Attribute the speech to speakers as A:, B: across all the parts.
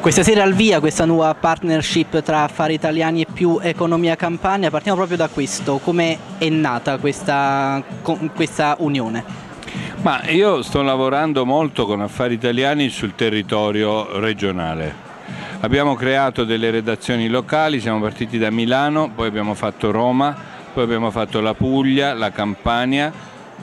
A: Questa sera al via questa nuova partnership tra Affari Italiani e più Economia Campania, partiamo proprio da questo, come è nata questa, questa unione?
B: Ma io sto lavorando molto con Affari Italiani sul territorio regionale. Abbiamo creato delle redazioni locali, siamo partiti da Milano, poi abbiamo fatto Roma, poi abbiamo fatto la Puglia, la Campania,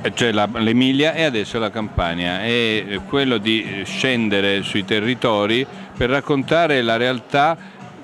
B: eh, cioè l'Emilia e adesso la Campania. È quello di scendere sui territori per raccontare la realtà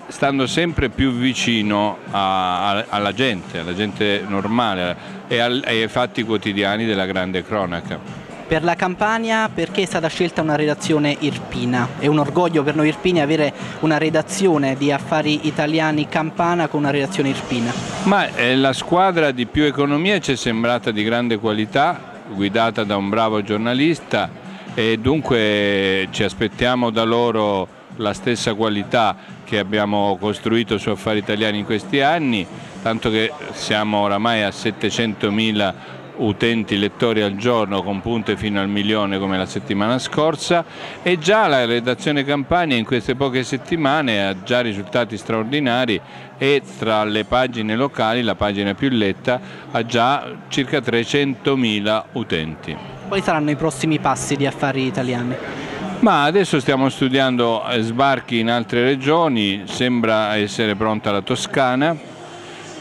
B: stando sempre più vicino a, a, alla gente, alla gente normale e al, ai fatti quotidiani della grande cronaca.
A: Per la Campania perché è stata scelta una redazione irpina? È un orgoglio per noi irpini avere una redazione di affari italiani campana con una redazione irpina?
B: Ma eh, la squadra di più economia ci è sembrata di grande qualità, guidata da un bravo giornalista e dunque ci aspettiamo da loro la stessa qualità che abbiamo costruito su Affari Italiani in questi anni, tanto che siamo oramai a 700.000 utenti lettori al giorno con punte fino al milione come la settimana scorsa e già la redazione Campania in queste poche settimane ha già risultati straordinari e tra le pagine locali la pagina più letta ha già circa 300.000 utenti.
A: Quali saranno i prossimi passi di affari italiani?
B: Ma adesso stiamo studiando sbarchi in altre regioni, sembra essere pronta la Toscana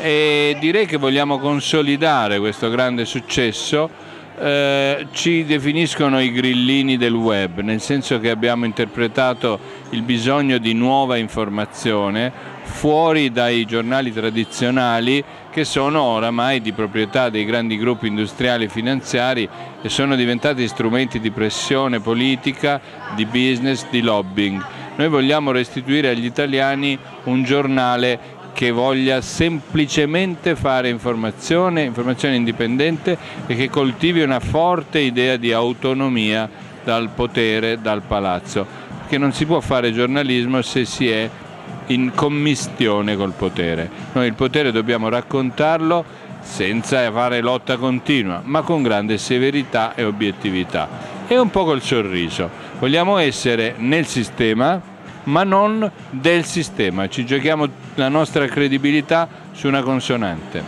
B: e direi che vogliamo consolidare questo grande successo. Eh, ci definiscono i grillini del web, nel senso che abbiamo interpretato il bisogno di nuova informazione fuori dai giornali tradizionali che sono oramai di proprietà dei grandi gruppi industriali e finanziari e sono diventati strumenti di pressione politica, di business, di lobbying. Noi vogliamo restituire agli italiani un giornale che voglia semplicemente fare informazione, informazione indipendente e che coltivi una forte idea di autonomia dal potere, dal palazzo, perché non si può fare giornalismo se si è in commistione col potere. Noi il potere dobbiamo raccontarlo senza fare lotta continua, ma con grande severità e obiettività. E un po' col sorriso. Vogliamo essere nel sistema, ma non del sistema, ci giochiamo la nostra credibilità su una consonante.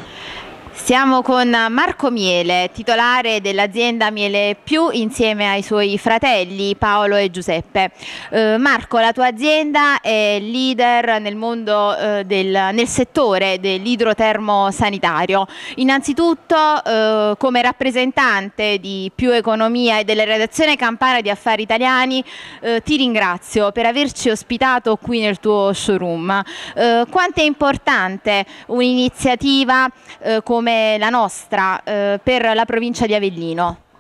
C: Siamo con Marco Miele, titolare dell'azienda Miele Più insieme ai suoi fratelli Paolo e Giuseppe. Eh, Marco, la tua azienda è leader nel mondo eh, del, nel settore dell'idrotermosanitario. Innanzitutto eh, come rappresentante di Più Economia e della redazione campana di Affari Italiani eh, ti ringrazio per averci ospitato qui nel tuo showroom. Eh, quanto è importante un'iniziativa eh, come come la nostra eh, per la provincia di Avellino.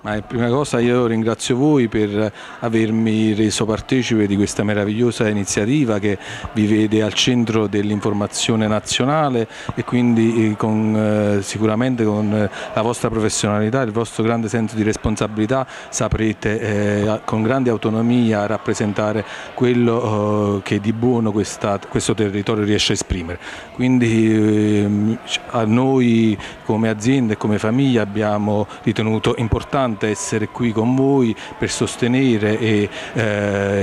D: Ma prima cosa io ringrazio voi per avermi reso partecipe di questa meravigliosa iniziativa che vi vede al centro dell'informazione nazionale e quindi eh, con, eh, sicuramente con eh, la vostra professionalità, il vostro grande senso di responsabilità saprete eh, con grande autonomia rappresentare quello eh, che di buono questa, questo territorio riesce a esprimere. Quindi ehm, a noi come azienda e come famiglia abbiamo ritenuto importante importante essere qui con voi per sostenere e eh,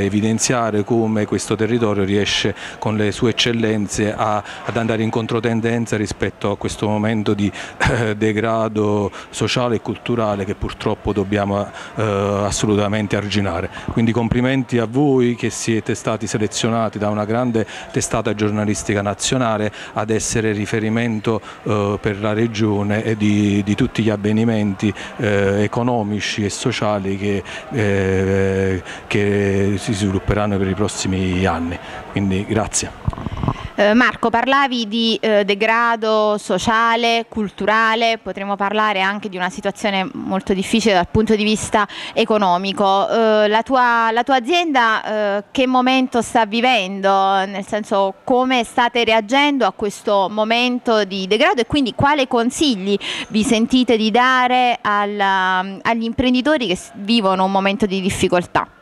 D: evidenziare come questo territorio riesce con le sue eccellenze a, ad andare in controtendenza rispetto a questo momento di eh, degrado sociale e culturale che purtroppo dobbiamo eh, assolutamente arginare. Quindi complimenti a voi che siete stati selezionati da una grande testata giornalistica nazionale ad essere riferimento eh, per la regione e di, di tutti gli avvenimenti eh, economici economici e sociali che, eh, che si svilupperanno per i prossimi anni. Quindi grazie.
C: Eh, Marco, parlavi di eh, degrado sociale, culturale, potremmo parlare anche di una situazione molto difficile dal punto di vista economico. Eh, la, tua, la, tua, azienda eh, che momento sta vivendo? Nel senso come state reagendo a questo momento di degrado e quindi quali consigli vi sentite di dare al, agli imprenditori che vivono un momento di difficoltà?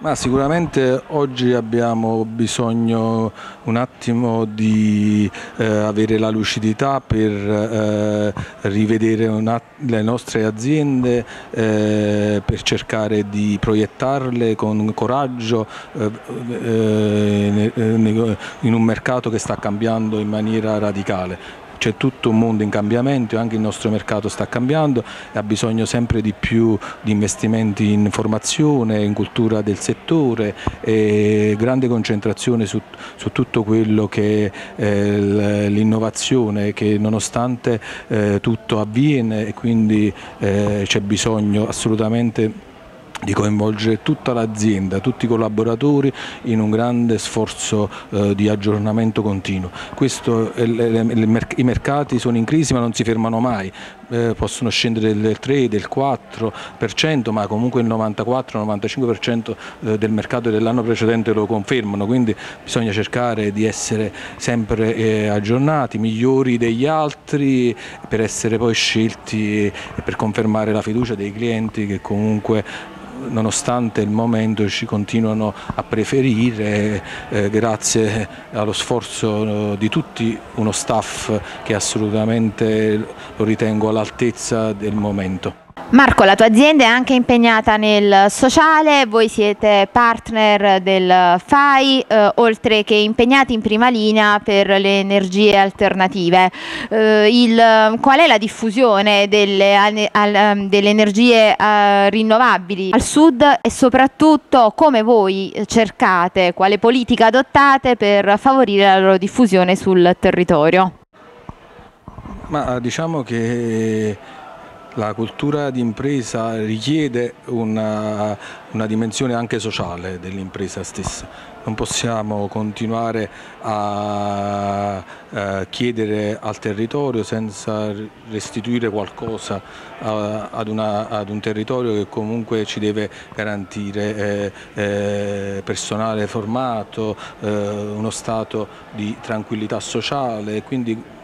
D: Ma sicuramente oggi abbiamo bisogno un attimo di eh, avere la lucidità per eh, rivedere le nostre aziende, eh, per cercare di proiettarle con coraggio eh, eh, in un mercato che sta cambiando in maniera radicale c'è tutto un mondo in cambiamento, anche il nostro mercato sta cambiando e ha bisogno sempre di più di investimenti in formazione, in cultura del settore e grande concentrazione su, su tutto quello che è eh, l'innovazione che nonostante eh, tutto avviene e quindi eh, c'è bisogno assolutamente di coinvolgere tutta l'azienda, tutti i collaboratori in un grande sforzo eh, di aggiornamento continuo. Questo, eh, le, le, I mercati sono in crisi ma non si fermano mai, eh, possono scendere del 3, del 4%, ma comunque il 94-95% eh, del mercato dell'anno precedente lo confermano, quindi bisogna cercare di essere sempre eh, aggiornati, migliori degli altri per essere poi scelti e per confermare la fiducia dei clienti che comunque nonostante il momento ci continuano a preferire eh, grazie allo sforzo di tutti uno staff che assolutamente lo ritengo all'altezza del momento.
C: Marco, la tua azienda è anche impegnata nel sociale, voi siete partner del FAI, eh, oltre che impegnati in prima linea per le energie alternative. Eh, il, qual è la diffusione delle, al, delle energie eh, rinnovabili al sud e soprattutto come voi cercate, quale politica adottate per favorire la loro diffusione sul territorio?
D: Ma diciamo che la cultura d'impresa richiede una, una, dimensione anche sociale dell'impresa stessa. Non possiamo continuare a, a chiedere al territorio senza restituire qualcosa a, ad, una, ad, un territorio che comunque ci deve garantire eh, eh, personale formato, eh, uno stato di tranquillità sociale. Quindi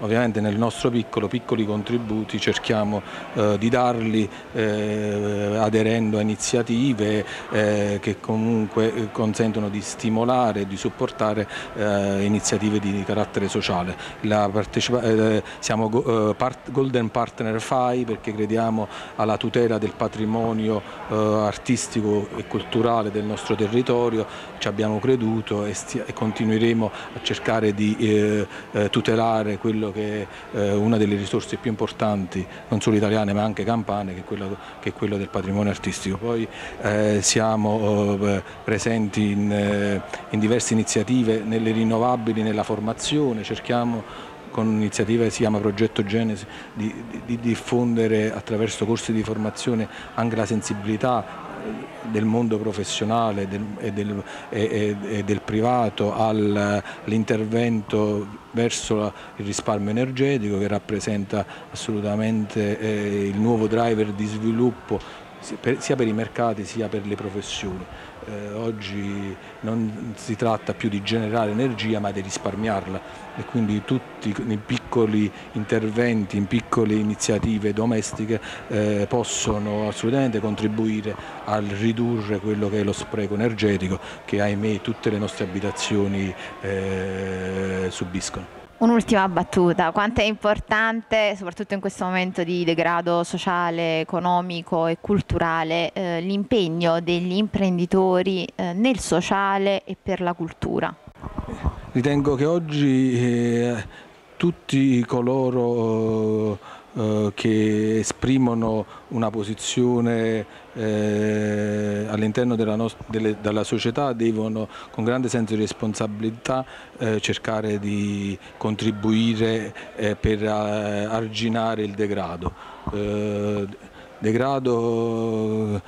D: ovviamente nel nostro piccolo, piccoli contributi cerchiamo eh, di darli eh, aderendo a iniziative eh, che comunque consentono di stimolare e di supportare eh, iniziative di carattere sociale. Eh, siamo eh, part Golden Partner FAI perché crediamo alla tutela del patrimonio artistico e culturale del nostro territorio, ci abbiamo creduto e, e continueremo a cercare di tutelare quello che è eh, una delle risorse più importanti, non solo italiane ma anche campane, che è quello, che è quello del patrimonio artistico. Poi eh, siamo eh, presenti in, eh, in diverse iniziative nelle rinnovabili, nella formazione, cerchiamo con un'iniziativa che si chiama Progetto Genesi di, di, di diffondere attraverso corsi di formazione anche la sensibilità del mondo professionale del, e, del, e, e, del, privato all'intervento verso il risparmio energetico che rappresenta assolutamente eh, il nuovo driver di sviluppo sia per i mercati sia per le professioni. Eh, oggi non si tratta più di generare energia ma di risparmiarla e quindi tutti i piccoli interventi, in piccole iniziative domestiche eh, possono assolutamente contribuire a ridurre quello che è lo spreco energetico che ahimè tutte le nostre abitazioni eh, subiscono.
C: Un'ultima battuta, quanto è importante, soprattutto in questo momento di degrado sociale, economico e culturale, eh, l'impegno degli imprenditori eh, nel sociale e per la cultura?
D: Ritengo che oggi eh, tutti coloro eh, che esprimono una posizione eh, all'interno della, della, società devono con grande senso di responsabilità eh, cercare di contribuire eh, per eh, arginare il degrado. Degrado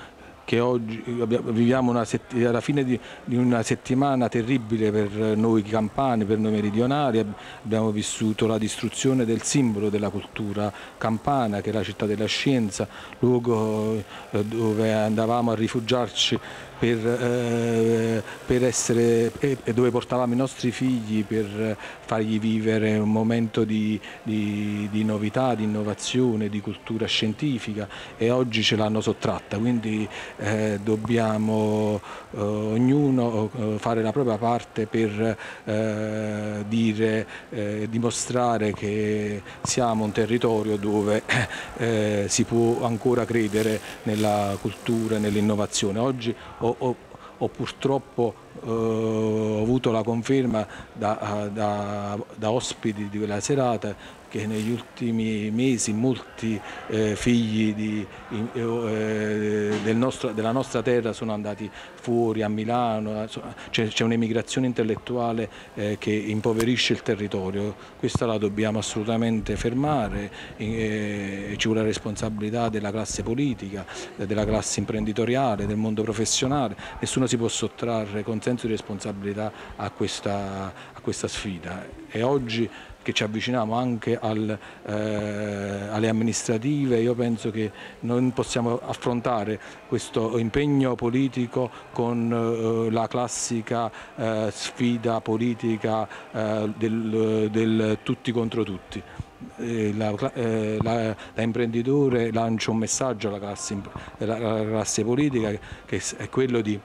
D: che oggi viviamo alla fine di, di, una settimana terribile per noi campani, per noi meridionali, abbiamo vissuto la distruzione del simbolo della cultura campana che è la città della scienza, luogo eh, dove andavamo a rifugiarci per, eh, per essere, e dove portavamo i nostri figli per fargli vivere un momento di, di, di novità, di innovazione, di cultura scientifica e oggi ce l'hanno sottratta, quindi eh, dobbiamo eh, ognuno eh, fare la propria parte per eh, dire, eh, dimostrare che siamo un territorio dove eh, si può ancora credere nella cultura e nell'innovazione. Oggi ho, ho, ho purtroppo eh, ho avuto la conferma da, da, da ospiti di quella serata che negli ultimi mesi molti eh, figli di, eh, del nostro, della nostra terra sono andati fuori a Milano, c'è un'emigrazione intellettuale eh, che impoverisce il territorio, questa la dobbiamo assolutamente fermare, eh, ci vuole la responsabilità della classe politica, della classe imprenditoriale, del mondo professionale, nessuno si può sottrarre con senso di responsabilità a questa, a questa sfida e oggi che ci avviciniamo anche al, eh, alle amministrative, io penso che non possiamo affrontare questo impegno politico con eh, la classica eh, sfida politica eh, del, del tutti contro tutti. Eh, la, eh, la, da imprenditore lancio un messaggio alla classe, alla classe politica che è quello di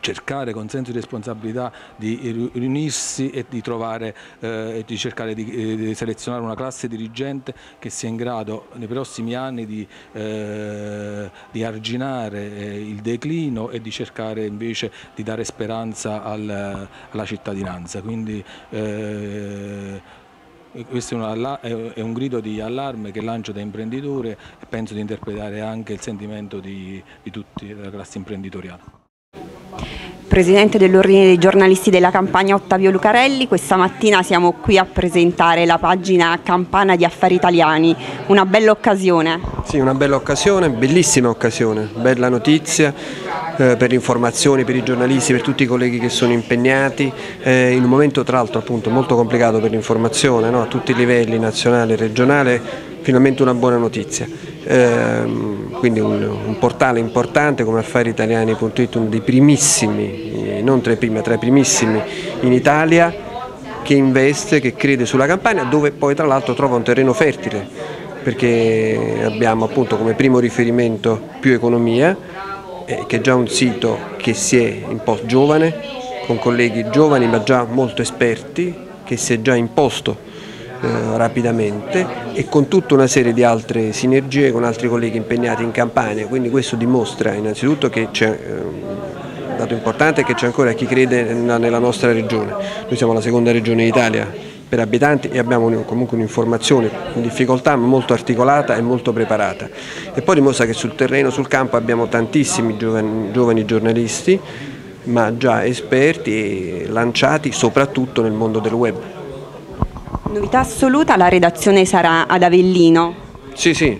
D: cercare con senso di responsabilità di riunirsi e di, trovare, eh, di cercare di, eh, di, selezionare una classe dirigente che sia in grado nei prossimi anni di, eh, di arginare eh, il declino e di cercare invece di dare speranza al, alla cittadinanza. Quindi, eh, questo è un, grido di allarme che lancio da imprenditore e penso di interpretare anche il sentimento di, di tutti della classe imprenditoriale
E: presidente dell'Ordine dei giornalisti della campagna Ottavio Lucarelli, questa mattina siamo qui a presentare la pagina Campana di Affari Italiani, una bella occasione.
F: Sì, una bella occasione, bellissima occasione, bella notizia eh, per le informazioni, per i giornalisti, per tutti i colleghi che sono impegnati, eh, in un momento tra l'altro appunto molto complicato per l'informazione no? a tutti i livelli, nazionale e regionale, finalmente una buona notizia. Eh, quindi un, un, portale importante come affariitaliani.it, uno dei primissimi, non tra i primi, ma tra i primissimi in Italia, che investe, che crede sulla campagna, dove poi tra l'altro trova un terreno fertile, perché abbiamo appunto come primo riferimento più economia, eh, che è già un sito che si è imposto giovane, con colleghi giovani ma già molto esperti, che si è già imposto eh, rapidamente e con tutta una serie di altre sinergie con altri colleghi impegnati in campagna, quindi questo dimostra innanzitutto che c'è eh, un dato importante che c'è ancora chi crede nella nostra regione, noi siamo la seconda regione d'Italia per abitanti e abbiamo comunque un'informazione in difficoltà molto articolata e molto preparata e poi dimostra che sul terreno, sul campo abbiamo tantissimi giovani, giovani giornalisti ma già esperti e lanciati soprattutto nel mondo del web.
E: Novità assoluta, la redazione sarà ad Avellino.
F: Sì, sì,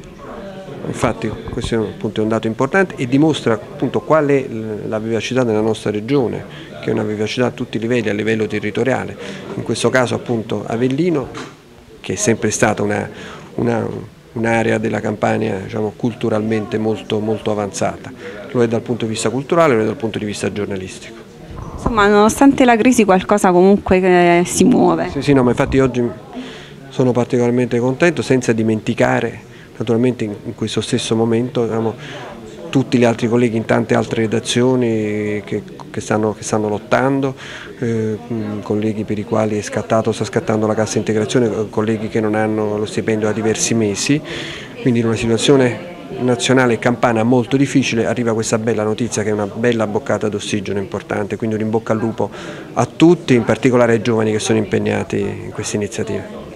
F: infatti questo è, appunto, un dato importante e dimostra appunto qual è la vivacità della nostra regione, che è una vivacità a tutti i livelli, a livello territoriale. In questo caso appunto Avellino, che è sempre stata un'area un della Campania diciamo, culturalmente molto, molto avanzata, lo è dal punto di vista culturale, lo è dal punto di vista giornalistico.
E: Insomma, nonostante la crisi qualcosa comunque si muove.
F: Sì, sì, no, ma infatti oggi sono particolarmente contento, senza dimenticare naturalmente in, questo stesso momento diciamo, tutti gli altri colleghi in tante altre redazioni che, che, stanno, che stanno, lottando, eh, colleghi per i quali è scattato, sta scattando la cassa integrazione, colleghi che non hanno lo stipendio da diversi mesi, quindi in una situazione nazionale campana molto difficile arriva questa bella notizia che è una bella boccata d'ossigeno importante, quindi un in bocca al lupo a tutti, in particolare ai giovani che sono impegnati in queste iniziative.